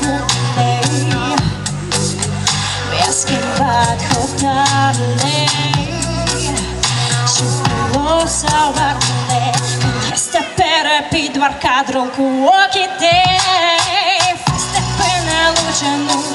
today Basking back of Чувствовался во мне Есть тепер підварка друку окітей Постепенно лучше ну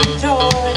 I'm told.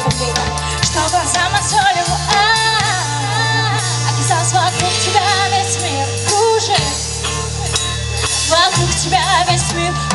Чтобы сама солью оказалась вокруг тебя весь мир. Кружит Вокруг тебя весь мир.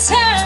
this time.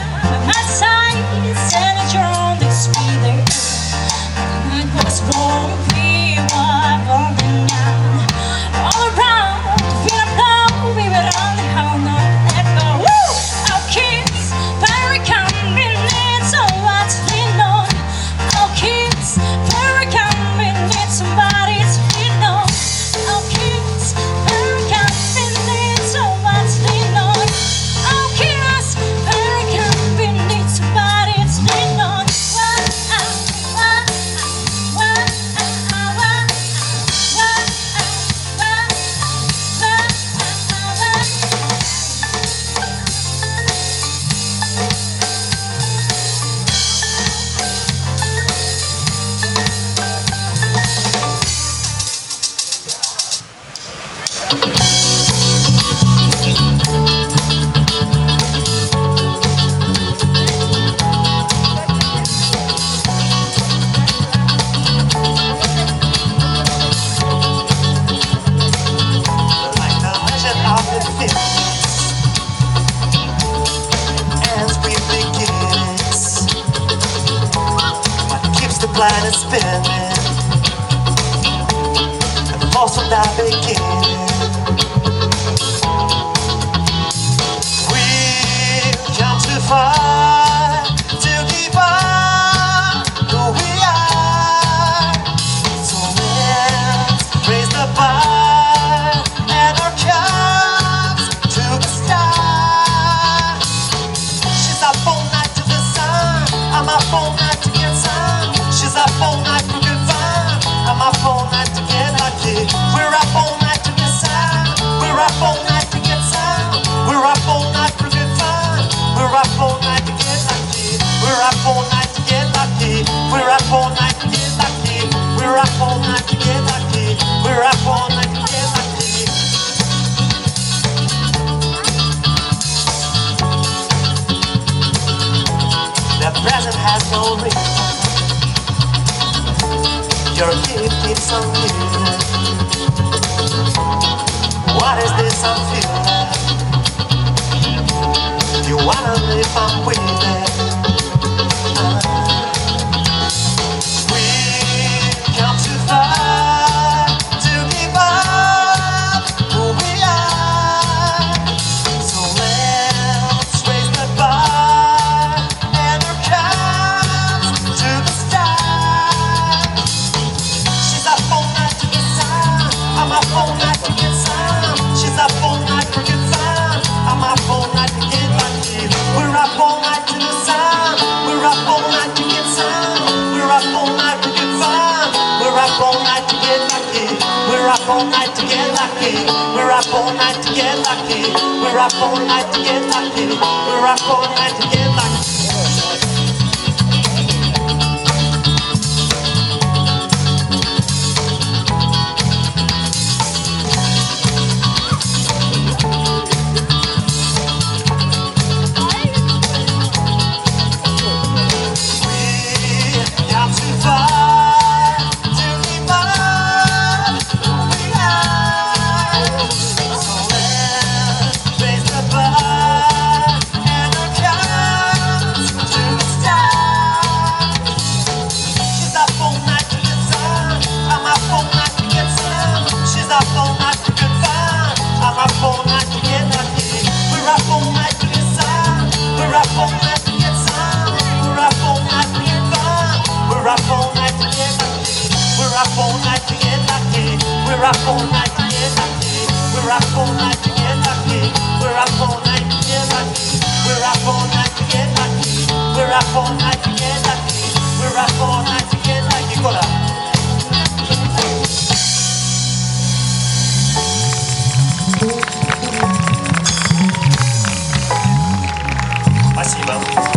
planet spinning, and the most of that beginning. rap all night to get lucky. We rap all night to get lucky. We rap all night to get lucky. We rap all night to get lucky. The present has no ring. Your gift keeps on giving. What is this I'm feeling? You wanna live, I'm with up all night to get lucky. We're up all night to get lucky. We're up all night to get lucky. We're up all night to get lucky. We're up all night to get lucky. We're up all night to get lucky. We're up all night to get lucky. Go up. Спасибо.